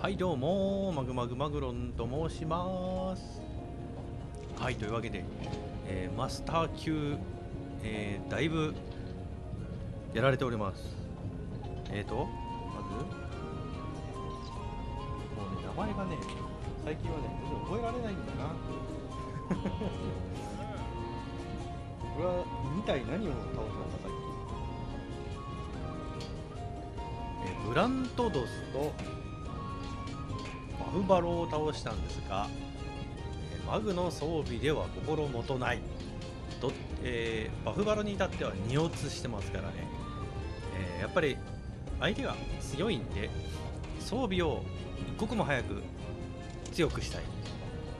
はいどうもマグマグマグロンと申します。はいというわけで、えーマスター級、えーだいぶやられております。えーとまずもうね名前がね最近はね全然覚えられないんだな。これは2体何を倒したんださっきえーブラントドスとバフバロを倒したんですが、マグの装備では心もとない。と、えーバフバロに至っては2落ちしてますからね、えーやっぱり相手が強いんで装備を一刻も早く強くしたい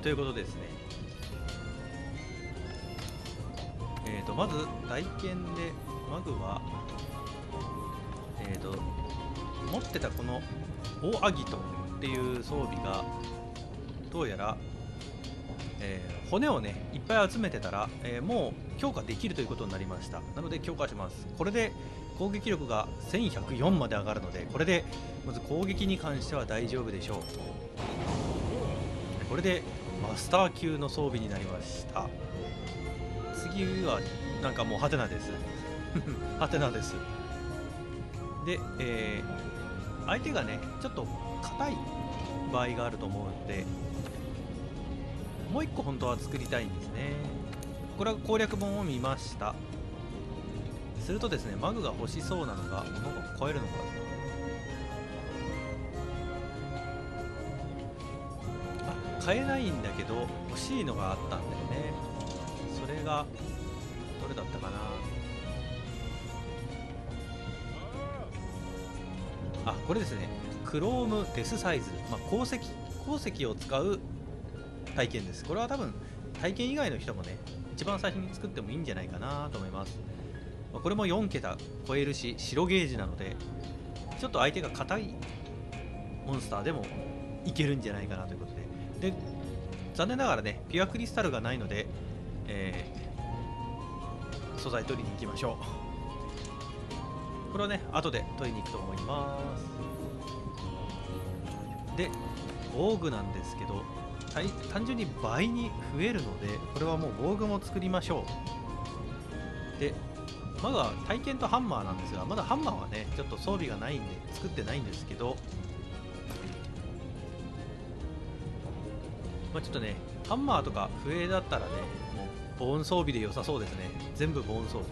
ということですね。えー、とまず体験でマグはえー、と持ってたこのオアギトっていう装備がどうやら、えー骨をねいっぱい集めてたら、えーもう強化できるということになりました。なので強化します。これで攻撃力が1104まで上がるのでこれでまず攻撃に関しては大丈夫でしょう。これでマスター級の装備になりました。次はなんかもうハテナです。ハテナです。で、えー相手がねちょっと硬い場合があると思うのでもう一個本当は作りたいんですね。これは攻略本を見ました。するとですねマグが欲しそうなのが物が超えるのか。あ買えないんだけど欲しいのがあったんだよね。それがどれだったかな。あこれですね。クロームデスサイズ、まあ、鉱石鉱石を使う体験です。これは多分体験以外の人もね一番最初に作ってもいいんじゃないかなと思います、まこれも4桁超えるし白ゲージなのでちょっと相手が硬いモンスターでもいけるんじゃないかなということで。で残念ながらねピュアクリスタルがないので、えー素材取りに行きましょう。これはね後で取りに行くと思います。で防具なんですけど単純に倍に増えるのでこれはもう防具も作りましょう。でまだ体験とハンマーなんですがまだハンマーはねちょっと装備がないんで作ってないんですけどまあちょっとねハンマーとか笛だったらねもう防音装備で良さそうですね。全部防音装備。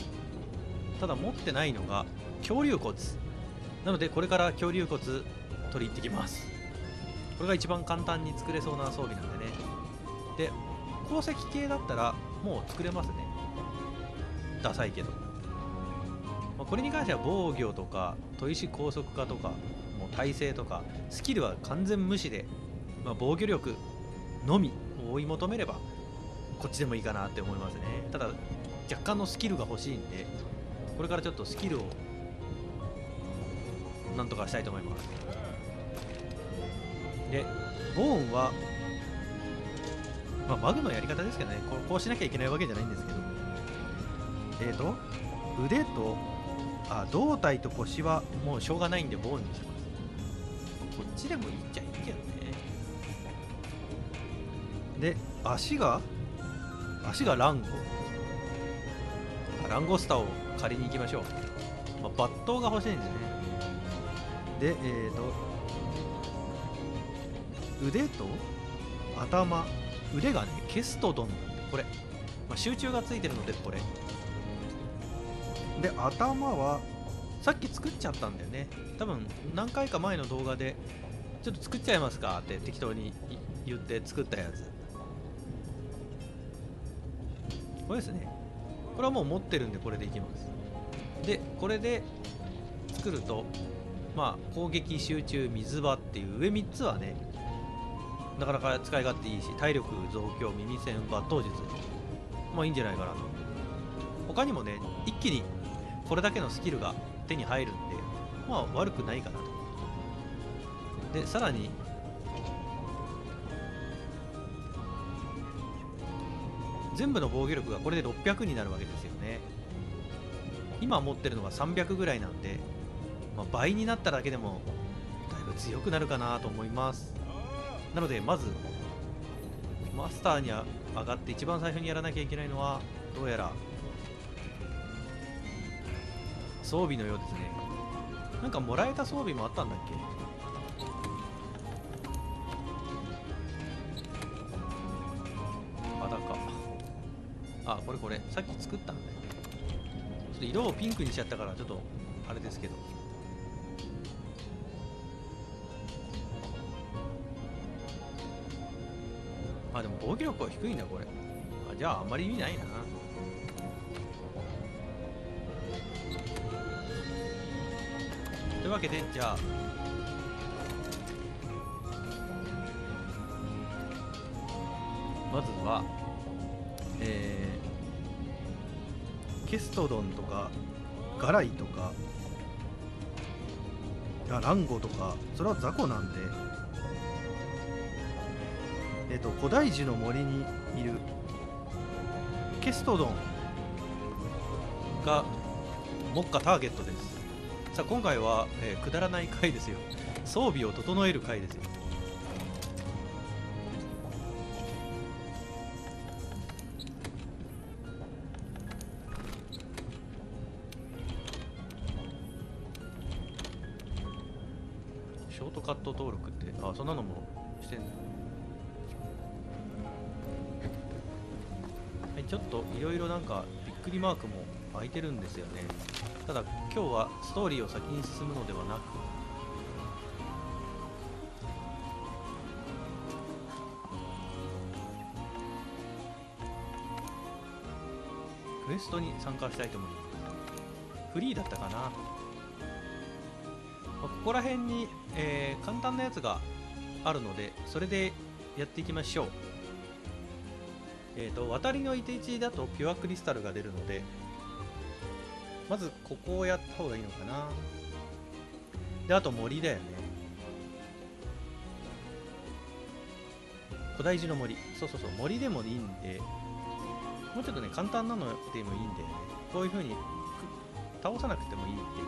ただ持ってないのが恐竜骨。なのでこれから恐竜骨取り行ってきます。これが一番簡単に作れそうな装備なんでね。で鉱石系だったらもう作れますね。ダサいけど、まあこれに関しては防御とか砥石高速化とかもう耐性とかスキルは完全無視で、まあ防御力のみを追い求めればこっちでもいいかなって思いますね。ただ若干のスキルが欲しいんでこれからちょっとスキルをなんとかしたいと思います。でボーンはまあマグのやり方ですけどね。こうこうしなきゃいけないわけじゃないんですけど。えーと腕とあ胴体と腰はもうしょうがないんでボーンにします。こっちでもいいっちゃいいけどね。で足が足がランゴ。ランゴスターを借りに行きましょう、まあ、バットが欲しいんですね。でえーと腕と頭腕がねケストドンなんでこれ、まあ、集中がついてるのでこれ。で頭はさっき作っちゃったんだよね。多分何回か前の動画でちょっと作っちゃいますかって適当に言って作ったやつ。これですね。これはもう持ってるんでこれでいきます。でこれで作るとまあ攻撃集中水場っていう上3つはねなかなか使い勝手いいし体力増強耳栓抜刀術まあいいんじゃないかなと。他にもね一気にこれだけのスキルが手に入るんでまあ悪くないかなと。でさらに全部の防御力がこれで600になるわけですよね。今持ってるのが300ぐらいなんで、まあ、倍になっただけでもだいぶ強くなるかなと思います。なのでまずマスターに上がって一番最初にやらなきゃいけないのはどうやら装備のようですね。なんかもらえた装備もあったんだっけ？まだか。あこれこれ。さっき作ったんだよちょっと色をピンクにしちゃったからちょっとあれですけど。あでも防御力は低いんだこれ。あじゃああんまり意味ないな。というわけでじゃあ。まずはえー、ケストドンとかガライとかいやランゴとかそれは雑魚なんでえっ、と古代樹の森にいる。ケストドン。が目下ターゲットです。さあ今回は、えーくだらない回ですよ。装備を整える回ですよ。ちょっといろいろなんかびっくりマークも開いてるんですよね。ただ今日はストーリーを先に進むのではなくクエストに参加したいと思います。フリーだったかな、ここら辺に、えー簡単なやつがあるのでそれでやっていきましょう。えー、と渡りのいて1だとピュアクリスタルが出るのでまずここをやった方がいいのかな。であと森だよね。古代樹の森。そうそうそう。森でもいいんでもうちょっとね簡単なのでもいいんだよね。こういう風に倒さなくてもいいっていう。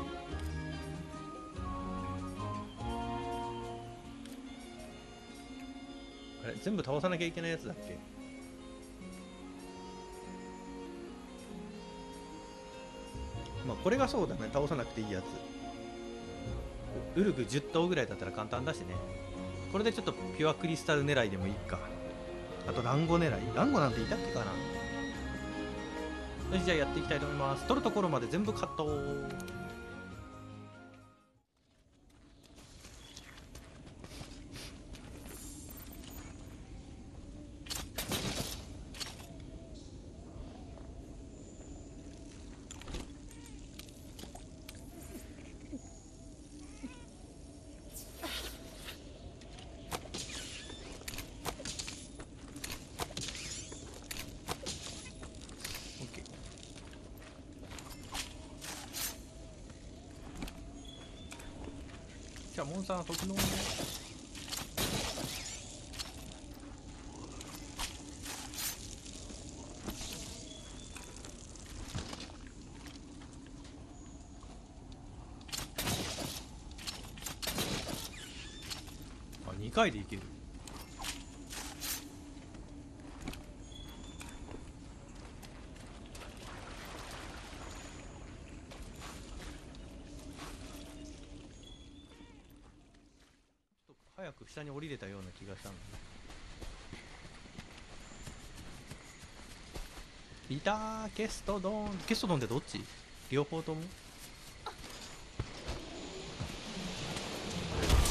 あれ？全部倒さなきゃいけないやつだっけ？これがそうだね。倒さなくていいやつ。ウルグ10頭ぐらいだったら簡単だしね。これでちょっとピュアクリスタル狙いでもいいか。あとランゴ狙い。ランゴなんていたっけかな。よしじゃあやっていきたいと思います。取るところまで全部カット。さん特能あ2回でいけるちょっと早く下に降りれたような気がしたんだねいたーケストドン。ケストドンってどっち？両方とも？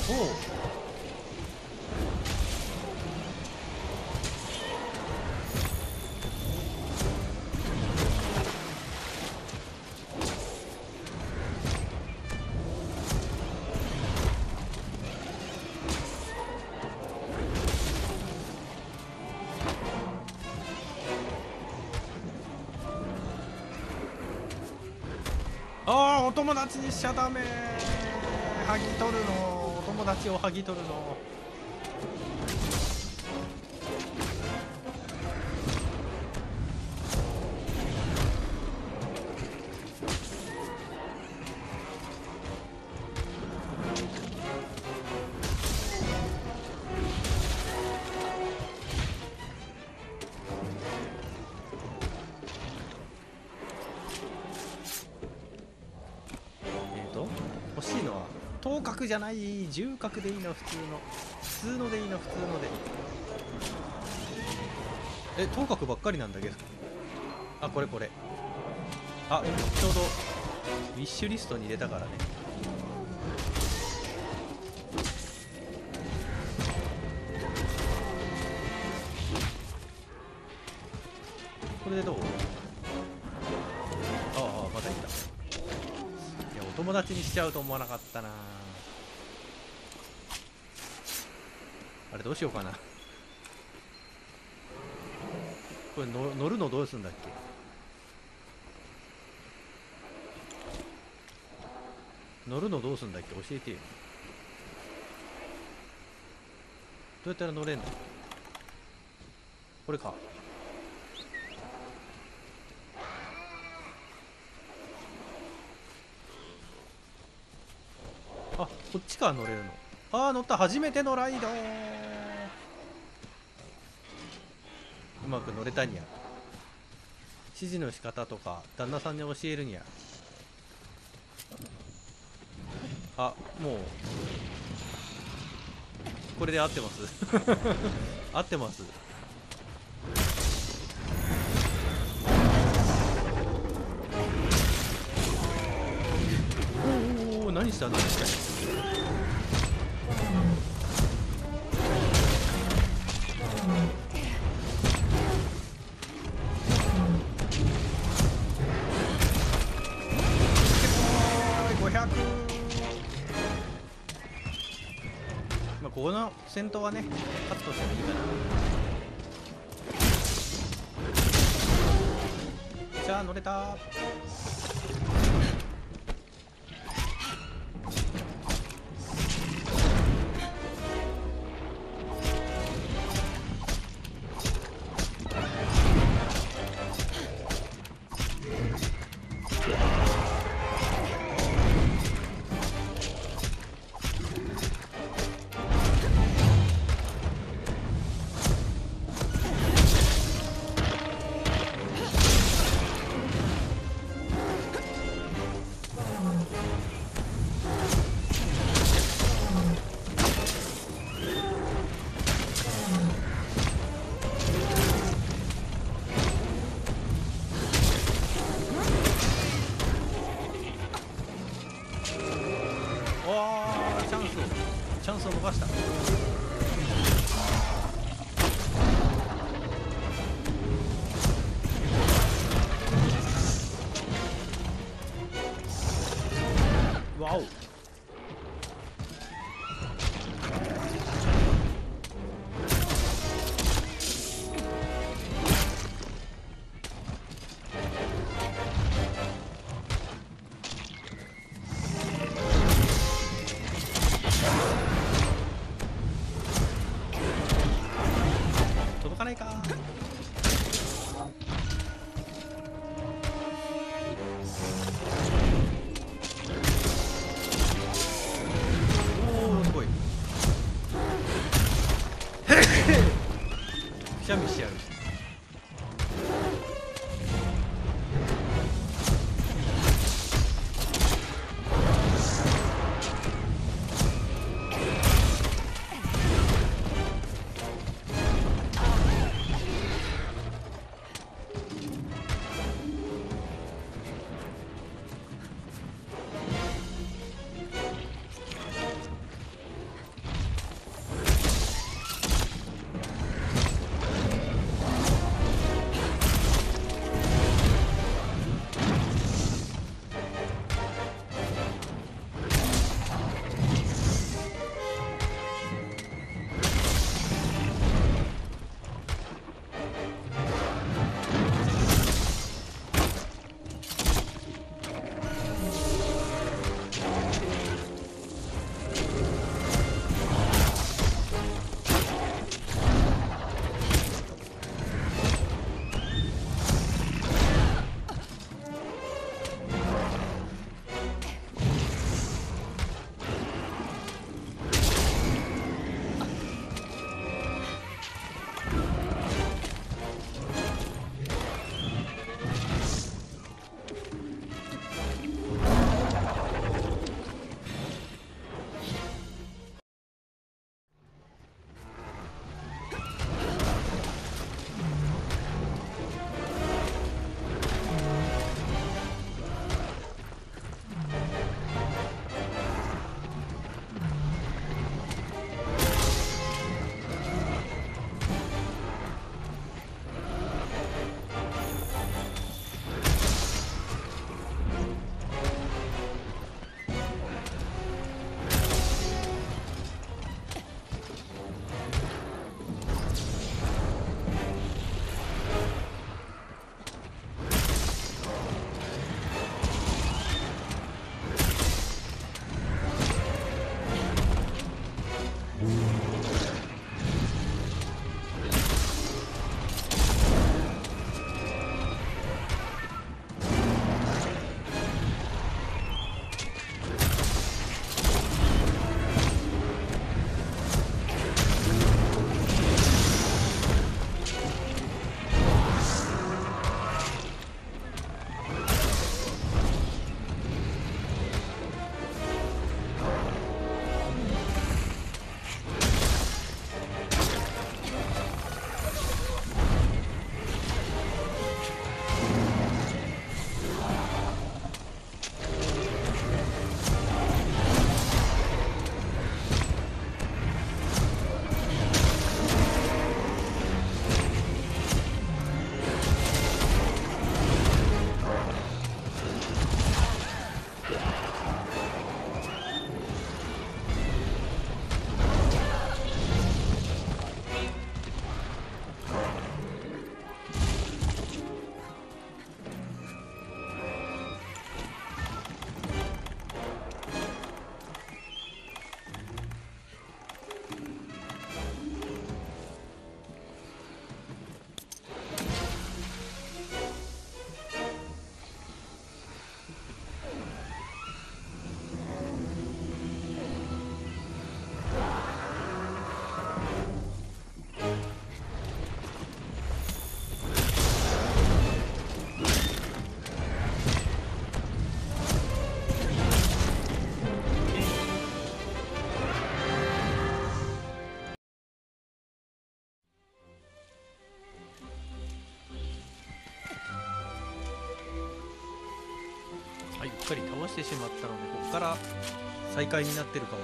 おお友達にしちゃダメ。剥ぎ取るの。お友達を剥ぎ取るの。じゃない重角でいいの普通の。普通のでいいの普通ので。え等角ばっかりなんだけど。あこれこれ。あちょうどウィッシュリストに入れたからね。これでどう？ああまたいた。いやお友達にしちゃうと思わなかったな。あれどうしようかな。これの乗るのどうするんだっけ。乗るのどうすんだっけ。教えてよ。どうやったら乗れんの。これか。あこっちから乗れるの。ああ乗った。初めてのライドうまく乗れたにゃ指示の仕方とか旦那さんに教えるにゃあもう。これで合ってます？合ってます。おお何した？んですこの戦闘はねカットしてもいいかな。じゃあ乗れた。逃した。してしまったのでここから再開になってるかも。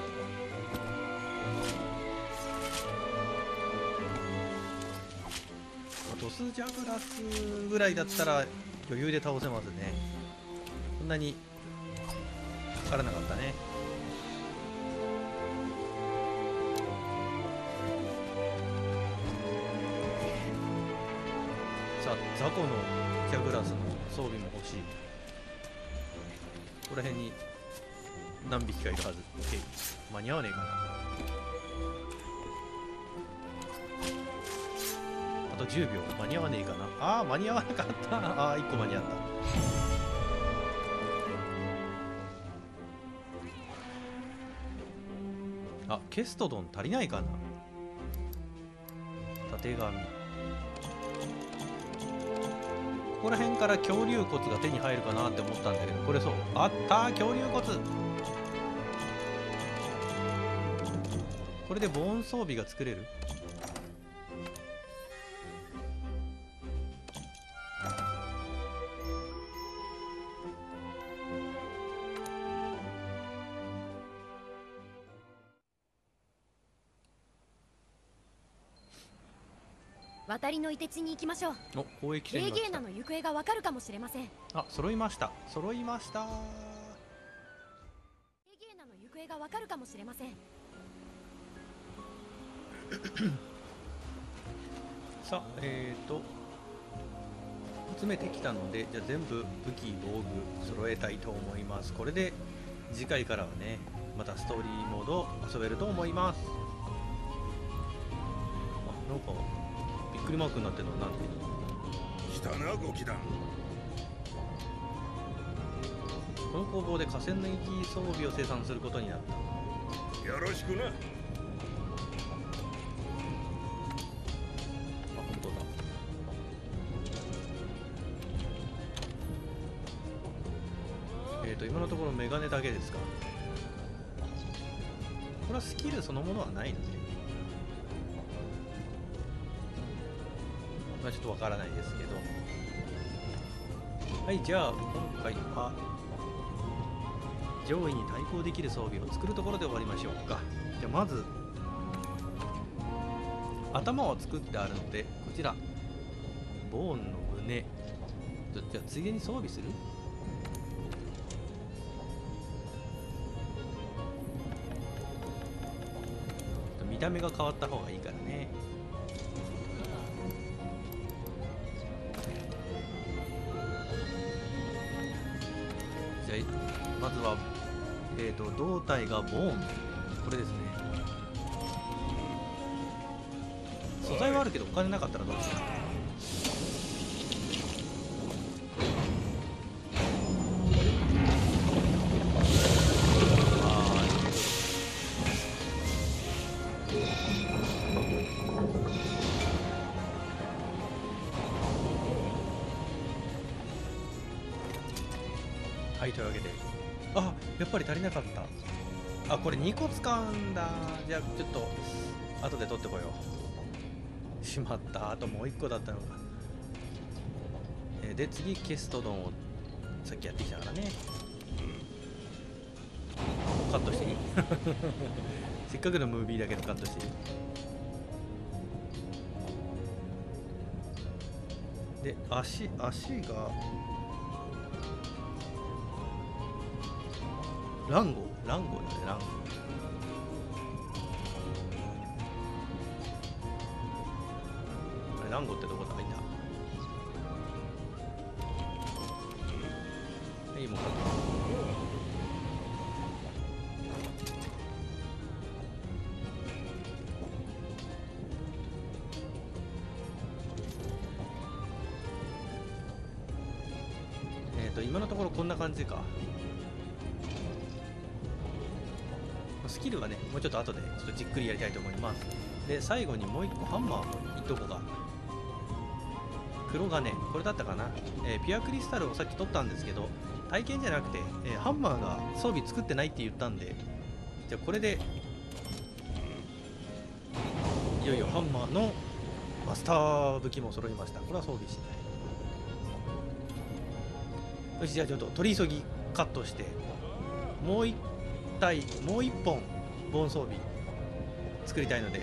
ドスジャグラスぐらいだったら余裕で倒せますね。そんなにかからなかったね。さあ雑魚のジャグラスの装備も欲しい。ここら辺に何匹かいるはず。間に合わねえかな。あと10秒。間に合わねえかな。あー間に合わなかった。あー1個間に合った。あケストドン足りないかな。たてがみここら辺から恐竜骨が手に入るかなって思ったんだけどこれそう。あった恐竜骨。これでボーン装備が作れる？渡りの凍て地に行きましょう。お交易船レーゲーナの行方がわかるかもしれません。レあ揃いました。揃いました。ーゲーナの行方がわかるかもしれません。さあえーと集めてきたのでじゃあ全部武器道具揃えたいと思います。これで次回からはねまたストーリーモード遊べると思います。あなんかびっくりマークになってるのはなんで来たなゴキ団この工房で河川ネギ装備を生産することになった。よろしくな。あ本当だ。えっ、ー、と今のところメガネだけですか？これはスキルそのものはないのでまあちょっとわからないですけど。はいじゃあ今回は。上位に対抗できる装備を作るところで終わりましょうか。じゃあまず。頭を作ってあるのでこちら。ボーンの胸。じゃあついでに装備する？見た目が変わった方がいいからね。と胴体がボーン。これですね。素材はあるけどお金なかったらどうしよう2個使うんだ。じゃあちょっと後で取ってこよう。しまった。あともう1個だったのか、えーで次ケストドンをさっきやってきたからね。カットしていい？せっかくのムービーだけどカットしていい？で足足がランゴ？ランゴだねランゴあれランゴってどこだいたはいもうえっ、と今のところこんな感じか。スキルはねもうちょっと後でちょっとじっくりやりたいと思います。で最後にもう一個ハンマーのいとこが。黒金これだったかな、えーピュアクリスタルをさっき取ったんですけど体験じゃなくて、えーハンマーが装備作ってないって言ったんでじゃあこれでいよいよハンマーのマスター武器も揃いました。これは装備しない。よしじゃあちょっと取り急ぎカットしてもう一体もう1本盆装備作りたいので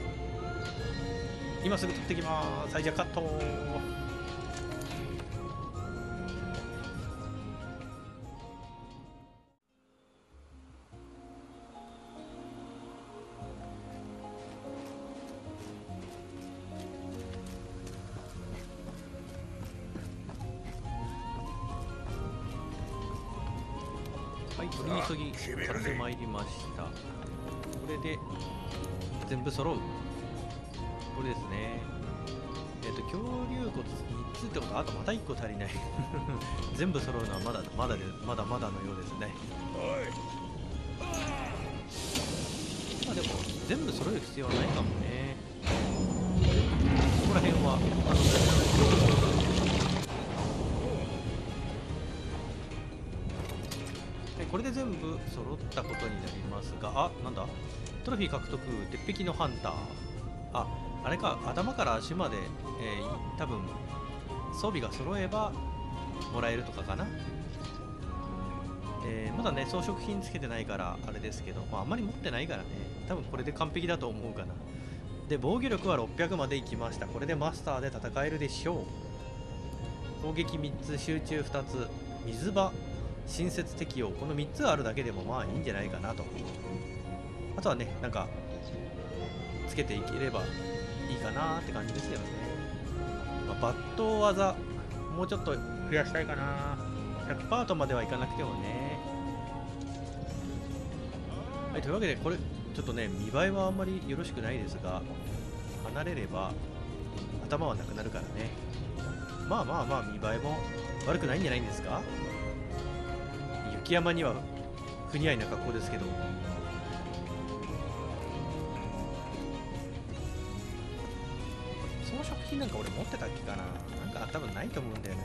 今すぐ取ってきます。はいじゃあカット。はい取り急ぎ買ってまいりました。これで全部揃う。これですね。えっ、と恐竜骨3つってことはあとまた1個足りない。全部揃うのはまだまだでまだまだのようですね。まあでも全部揃える必要はないかもね。ここら辺はあのこれで全部揃ったことになりますがあなんだ？トロフィー獲得鉄壁のハンター。ああれか頭から足まで、えー多分装備が揃えばもらえるとかかな？えーまだね装飾品つけてないからあれですけど、まあ、あんまり持ってないからね。多分これで完璧だと思うかな。で防御力は600までいきました。これでマスターで戦えるでしょう。攻撃3つ集中2つ水場。新設適用この3つあるだけでもまあいいんじゃないかなと。あとはねなんかつけていければいいかなって感じですよね、まあ、抜刀技もうちょっと増やしたいかな。100パートまではいかなくてもね。はいというわけでこれちょっとね見栄えはあんまりよろしくないですが離れれば頭はなくなるからね。まあまあまあ見栄えも悪くないんじゃないんですか？雪山には不似合いな格好ですけど。装飾品なんか俺持ってたっけかな？なんか多分ないと思うんだよね。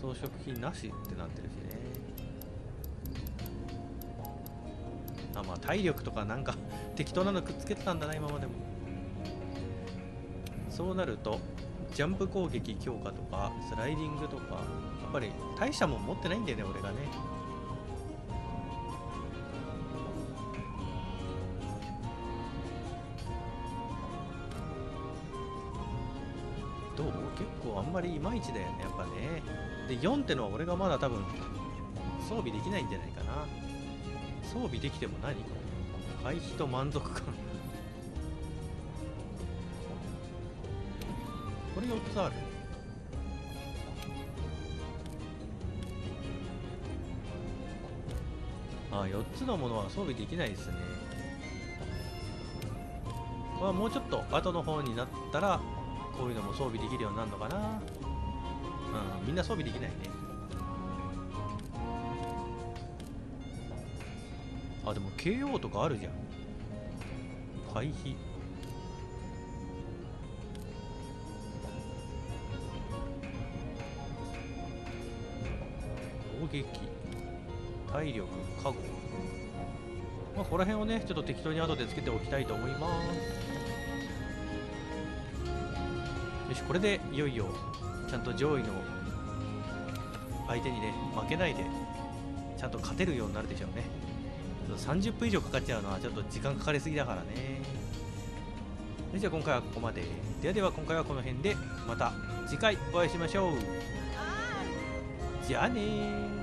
装飾品なしってなってるしね。あまあ体力とかなんか適当なのくっつけてたんだな今までも。そうなるとジャンプ攻撃強化とかスライディングとかやっぱり大したもん持ってないんだよね俺がね。どう？結構あんまりいまいちだよねやっぱね。で4ってのは俺がまだ多分装備できないんじゃないかな。装備できても何これ回避と満足感。これ4つある。あ4つのものは装備できないですね。まあもうちょっと後の方になったらこういうのも装備できるようになるのかな。うんみんな装備できないね。KO とかあるじゃん。回避攻撃。体力。加護。まあここら辺をねちょっと適当に後でつけておきたいと思います。よしこれでいよいよちゃんと上位の相手にね負けないでちゃんと勝てるようになるでしょうね。30分以上かかっちゃうのはちょっと時間かかりすぎだからね。じゃあ今回はここまで。ではでは今回はこの辺でまた次回お会いしましょう。じゃあねー